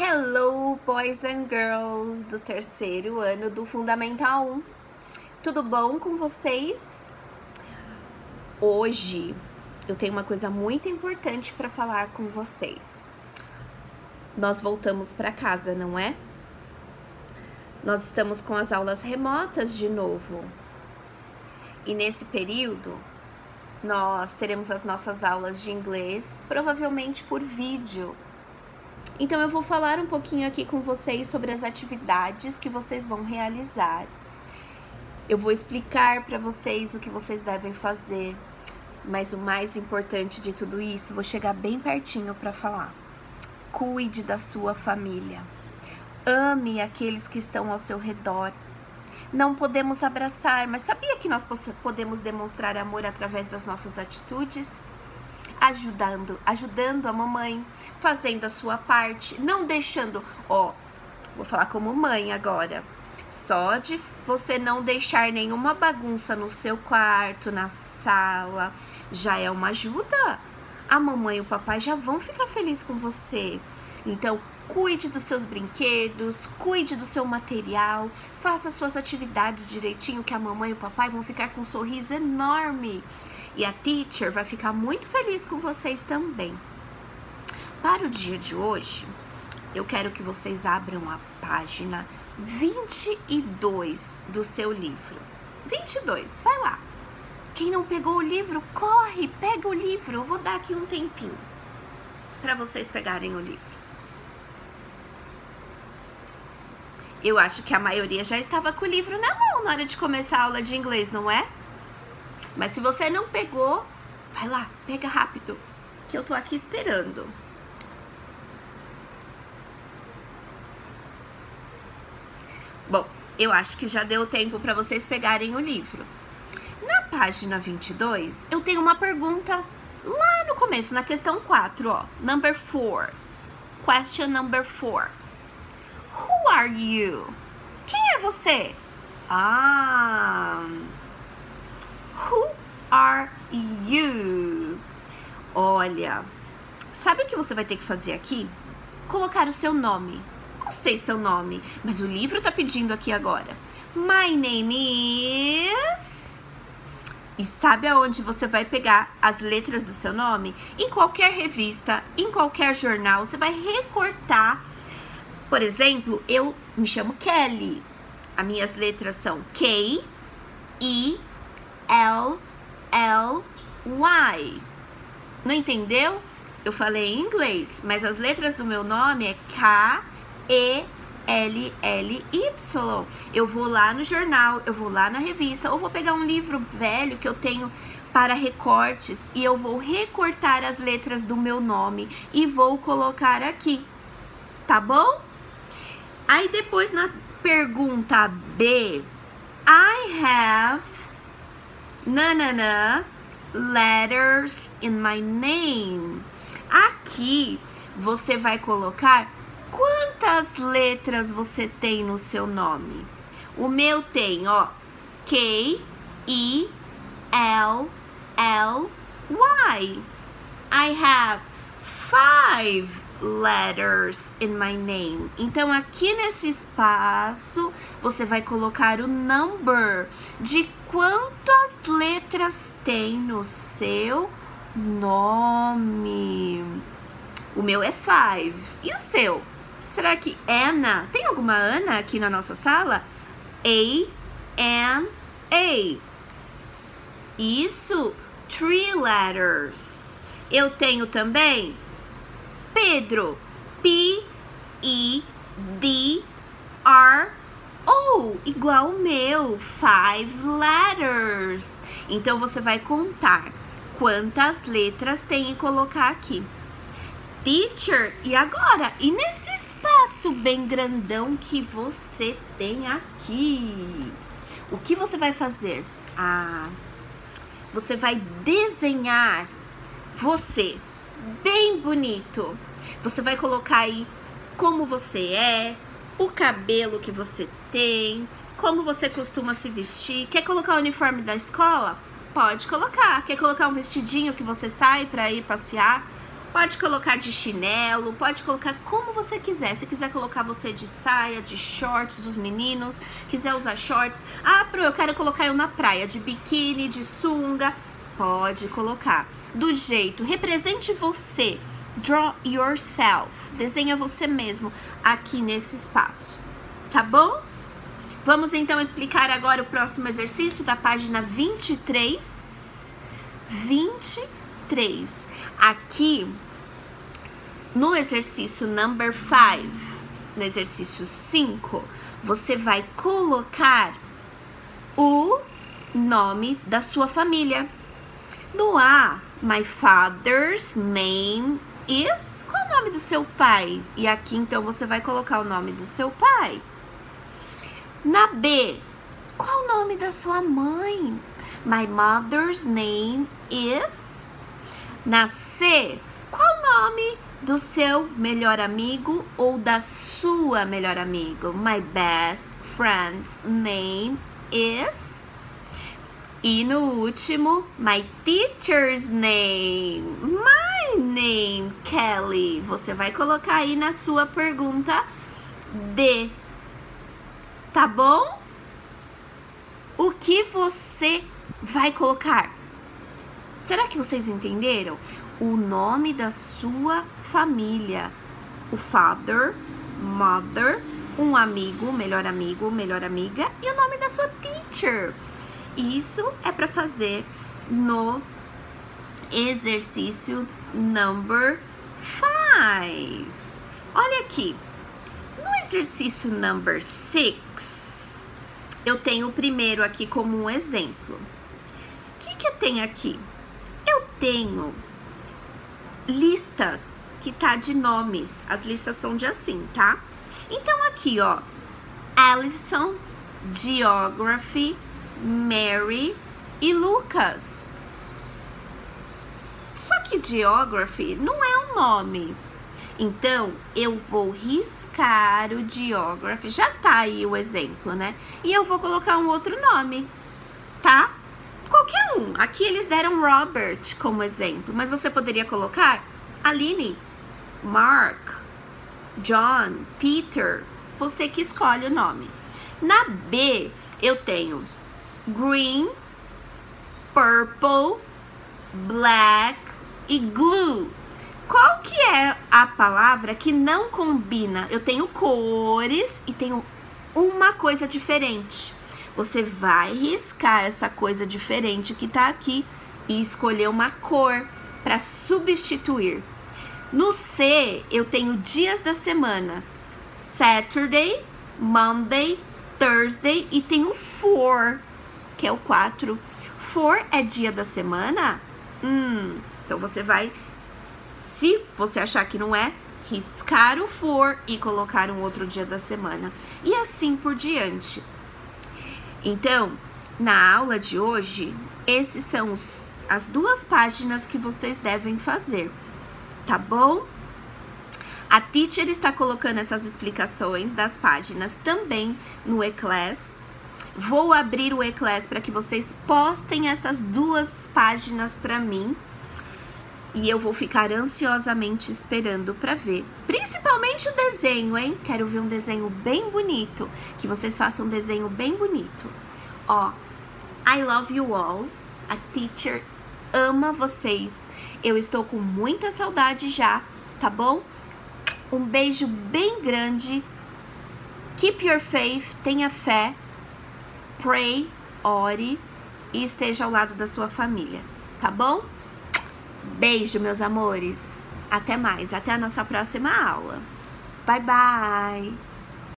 Hello, boys and girls do terceiro ano do Fundamental 1. Tudo bom com vocês? Hoje eu tenho uma coisa muito importante para falar com vocês. Nós voltamos para casa, não é? Nós estamos com as aulas remotas de novo. E nesse período, nós teremos as nossas aulas de inglês, provavelmente por vídeo então eu vou falar um pouquinho aqui com vocês sobre as atividades que vocês vão realizar. Eu vou explicar para vocês o que vocês devem fazer, mas o mais importante de tudo isso, vou chegar bem pertinho para falar. Cuide da sua família. Ame aqueles que estão ao seu redor. Não podemos abraçar, mas sabia que nós podemos demonstrar amor através das nossas atitudes? Ajudando, ajudando a mamãe, fazendo a sua parte, não deixando, ó, vou falar como mãe agora. Só de você não deixar nenhuma bagunça no seu quarto, na sala, já é uma ajuda. A mamãe e o papai já vão ficar felizes com você. Então, cuide dos seus brinquedos, cuide do seu material, faça suas atividades direitinho, que a mamãe e o papai vão ficar com um sorriso enorme. E a teacher vai ficar muito feliz com vocês também. Para o dia de hoje, eu quero que vocês abram a página 22 do seu livro. 22, vai lá. Quem não pegou o livro, corre, pega o livro. Eu vou dar aqui um tempinho para vocês pegarem o livro. Eu acho que a maioria já estava com o livro na mão na hora de começar a aula de inglês, não é? Mas se você não pegou, vai lá, pega rápido, que eu tô aqui esperando. Bom, eu acho que já deu tempo para vocês pegarem o livro. Na página 22, eu tenho uma pergunta lá no começo, na questão 4, ó. Number 4. Question number 4. Who are you? Quem é você? Ah, Who are you? Olha, sabe o que você vai ter que fazer aqui? Colocar o seu nome. Não sei seu nome, mas o livro tá pedindo aqui agora. My name is. E sabe aonde você vai pegar as letras do seu nome? Em qualquer revista, em qualquer jornal, você vai recortar. Por exemplo, eu me chamo Kelly. As minhas letras são K, I, L, L, Y. Não entendeu? Eu falei em inglês, mas as letras do meu nome é K, E, L, L, Y. Eu vou lá no jornal, eu vou lá na revista, ou vou pegar um livro velho que eu tenho para recortes e eu vou recortar as letras do meu nome e vou colocar aqui. Tá bom? Aí depois na pergunta B, I have nanana, letters in my name. Aqui você vai colocar quantas letras você tem no seu nome. O meu tem, ó, K, E, L, L, Y. I have five letters in my name. Então, aqui nesse espaço, você vai colocar o number de quantas letras tem no seu nome. O meu é five. E o seu? Será que Ana? Tem alguma Ana aqui na nossa sala? A, N, A. Isso, three letters. Eu tenho também Pedro. P, E, D, R, O. Igual o meu. Five letters. Então, você vai contar quantas letras tem e colocar aqui. Teacher, e agora? E nesse espaço bem grandão que você tem aqui? O que você vai fazer? Ah, você vai desenhar você bem bonito. Você vai colocar aí como você é, o cabelo que você tem, como você costuma se vestir. Quer colocar o uniforme da escola? Pode colocar. Quer colocar um vestidinho que você sai para ir passear? Pode colocar de chinelo, pode colocar como você quiser. Se quiser colocar você de saia, de shorts dos meninos, quiser usar shorts. Ah, pro, eu quero colocar eu na praia, de biquíni, de sunga. Pode colocar. Do jeito, represente você. Draw yourself. Desenha você mesmo aqui nesse espaço. Tá bom? Vamos então explicar agora o próximo exercício da página 23. 23. Aqui no exercício number 5, no exercício 5, você vai colocar o nome da sua família. No A, my father's name is. Qual é o nome do seu pai? E aqui então você vai colocar o nome do seu pai. Na B, qual o nome da sua mãe? My mother's name is. Na C, qual o nome do seu melhor amigo ou da sua melhor amigo? My best friend's name is. E no último, my teacher's name. My name, Kelly. Você vai colocar aí na sua pergunta D. Tá bom? O que você vai colocar? Será que vocês entenderam? O nome da sua família. O father, mother, um amigo, melhor amigo, melhor amiga e o nome da sua teacher. Isso é para fazer no exercício number 5. Olha aqui. No exercício number 6, eu tenho o primeiro aqui como um exemplo. O que, que eu tenho aqui? Eu tenho listas que tá de nomes. As listas são de assim, tá? Então aqui, ó, Alison, Geography, Mary e Lucas. Só que Geography não é um nome. Então, eu vou riscar o Geography. Já tá aí o exemplo, né? E eu vou colocar um outro nome, tá? Qualquer um. Aqui eles deram Robert como exemplo, mas você poderia colocar Aline, Mark, John, Peter. Você que escolhe o nome. Na B, eu tenho green, purple, black e glue. Qual que é a palavra que não combina? Eu tenho cores e tenho uma coisa diferente. Você vai riscar essa coisa diferente que tá aqui e escolher uma cor para substituir. No C, eu tenho dias da semana: Saturday, Monday, Thursday e tenho four que é o 4. For é dia da semana? Hum, então você vai, se você achar que não é, riscar o for e colocar um outro dia da semana. E assim por diante. Então, na aula de hoje, esses são os, as duas páginas que vocês devem fazer, tá bom? A teacher está colocando essas explicações das páginas também no e-class Vou abrir o Eclass para que vocês postem essas duas páginas para mim. E eu vou ficar ansiosamente esperando para ver. Principalmente o desenho, hein? Quero ver um desenho bem bonito. Que vocês façam um desenho bem bonito. Ó, I love you all. A teacher ama vocês. Eu estou com muita saudade já, tá bom? Um beijo bem grande. Keep your faith, tenha fé pray, ore e esteja ao lado da sua família, tá bom? Beijo, meus amores. Até mais, até a nossa próxima aula. Bye, bye!